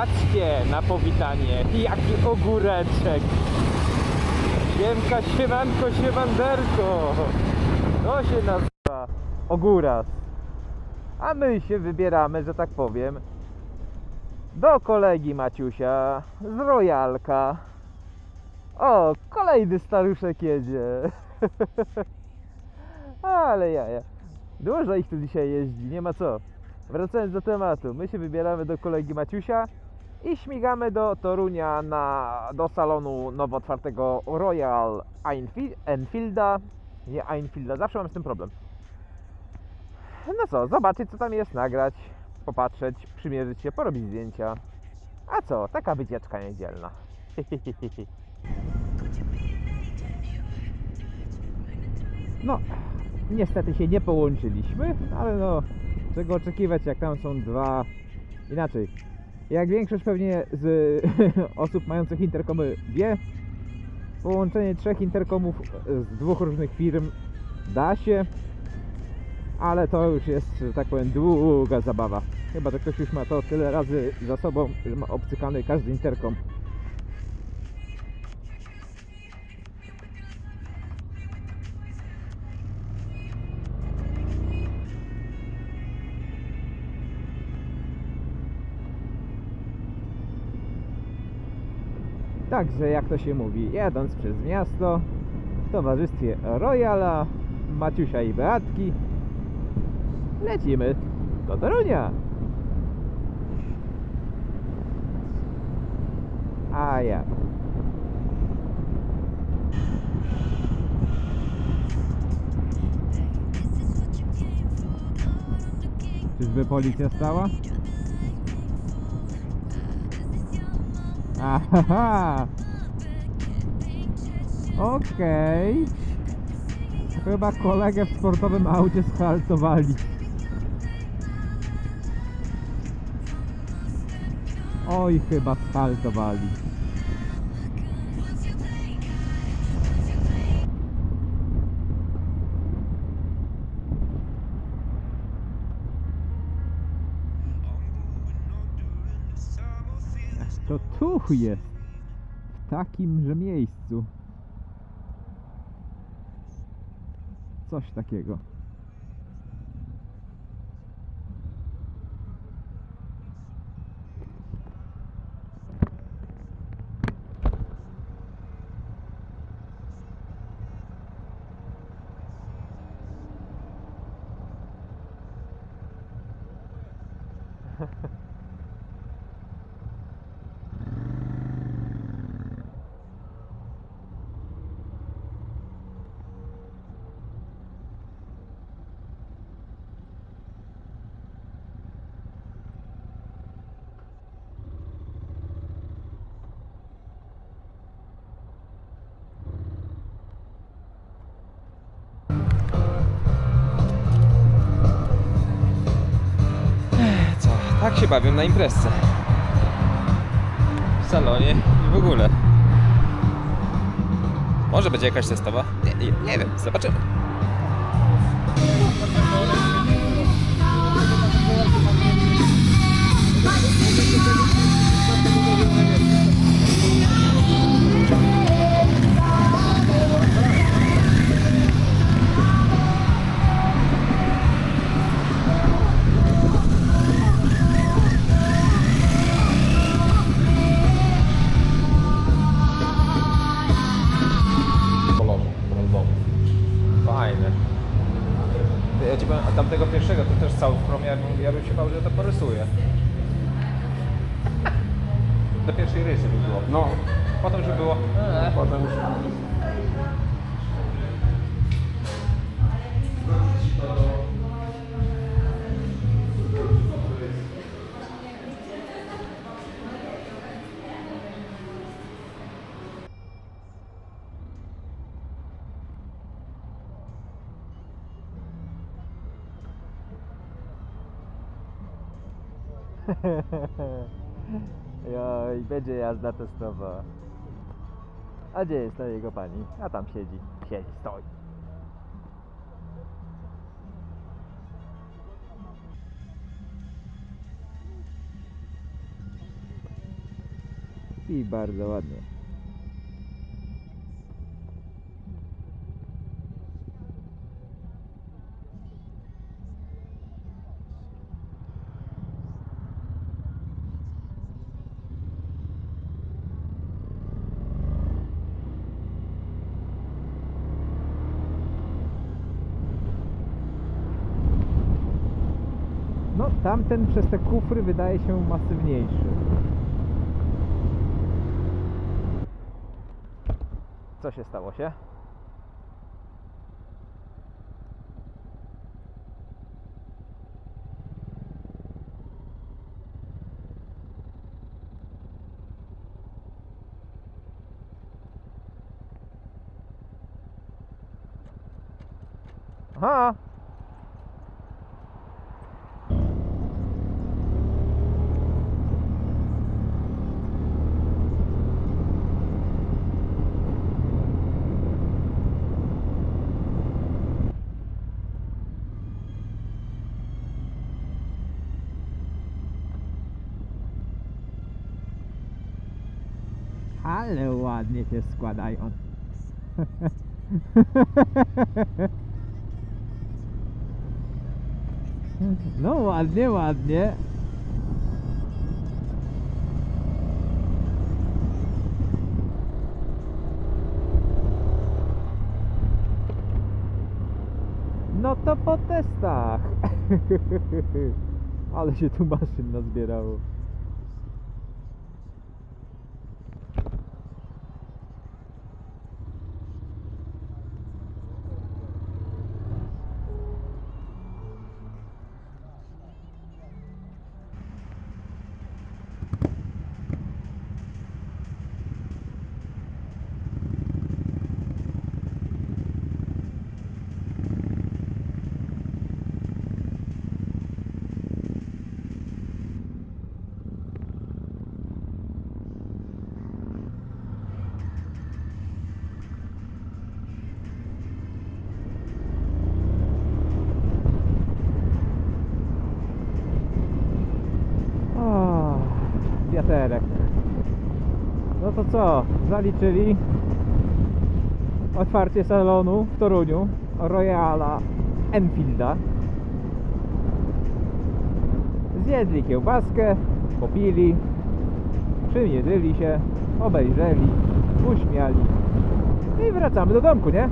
Patrzcie na powitanie, jaki ogóreczek. Siemka, siemanko, siemanderko. To się nazywa ogóras. A my się wybieramy, że tak powiem, do kolegi Maciusia z Rojalka. O, kolejny staruszek jedzie. Ale jaja. Dużo ich tu dzisiaj jeździ, nie ma co. Wracając do tematu, my się wybieramy do kolegi Maciusia i śmigamy do Torunia na, do salonu nowo otwartego Royal Enfi- Enfielda. Nie Enfielda, zawsze mam z tym problem. No co, zobaczyć co tam jest, nagrać, popatrzeć, przymierzyć się, porobić zdjęcia. A co, taka wycieczka niedzielna. No, niestety się nie połączyliśmy, ale no, czego oczekiwać, jak tam są dwa. Inaczej. Jak większość pewnie z osób mających interkomy wie, połączenie trzech interkomów z dwóch różnych firm da się, ale to już jest, że tak powiem, długa zabawa. Chyba, że ktoś już ma to tyle razy za sobą, że ma obcykany każdy interkom. Także jak to się mówi, jadąc przez miasto w towarzystwie Royala, Maciusia i Beatki lecimy do Torunia. A ja. Czyżby policja stała? Aha! Okej. Chyba kolegę w sportowym aucie schaltowali. Oj, chyba schaltowali. To tu jest. W takimże miejscu. Coś takiego. Co? Tak się bawią na imprezce. W salonie i w ogóle. Może będzie jakaś testowa? Nie, nie, nie wiem, zobaczymy. Też cały w chromie, ja bym, ja bym się bał, że to porysuje. Do pierwszej rysy by było. No, Potem, że było... eee. potem już... Joj, będzie jazda testowa. A gdzie jest ta jego pani? A tam siedzi. Siedzi, stoi. i bardzo ładnie. No, tamten przez te kufry wydaje się masywniejszy. Co się stało się? Aha! Ale ładnie się składają. No ładnie, ładnie. No to po testach. Ale się tu maszyn nazbierało. O, wiaterek. No to co? Zaliczyli otwarcie salonu w Toruniu Royala Enfielda. Zjedli kiełbaskę, popili, przymierzyli się, obejrzeli, uśmiali i wracamy do domku, nie?